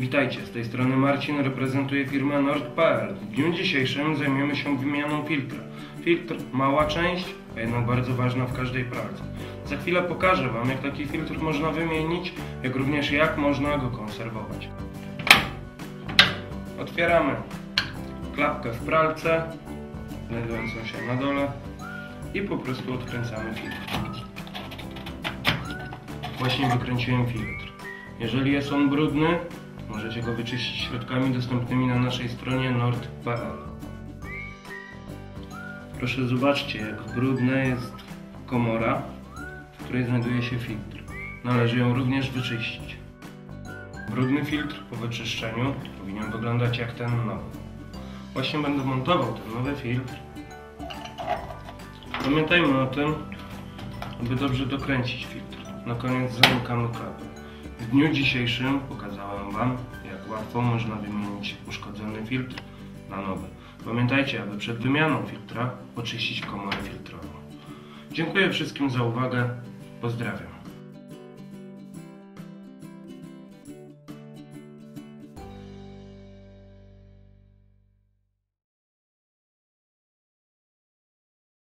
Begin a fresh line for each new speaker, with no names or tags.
Witajcie, z tej strony Marcin, reprezentuję firmę Nord.pl. W dniu dzisiejszym zajmiemy się wymianą filtra. Filtr mała część, a jednak bardzo ważna w każdej pracy. Za chwilę pokażę Wam, jak taki filtr można wymienić, jak również jak można go konserwować. Otwieramy klapkę w pralce, znajdującą się na dole i po prostu odkręcamy filtr. Właśnie wykręciłem filtr. Jeżeli jest on brudny, możecie go wyczyścić środkami dostępnymi na naszej stronie nord.pl. Proszę zobaczcie, jak brudna jest komora, w której znajduje się filtr. Należy ją również wyczyścić. Brudny filtr po wyczyszczeniu powinien wyglądać jak ten nowy. Właśnie będę montował ten nowy filtr. Pamiętajmy o tym, aby dobrze dokręcić filtr. Na koniec zamykamy klapę. W dniu dzisiejszym pokazałem Wam, jak łatwo można wymienić uszkodzony filtr na nowy. Pamiętajcie, aby przed wymianą filtra oczyścić komorę filtrową. Dziękuję wszystkim za uwagę. Pozdrawiam.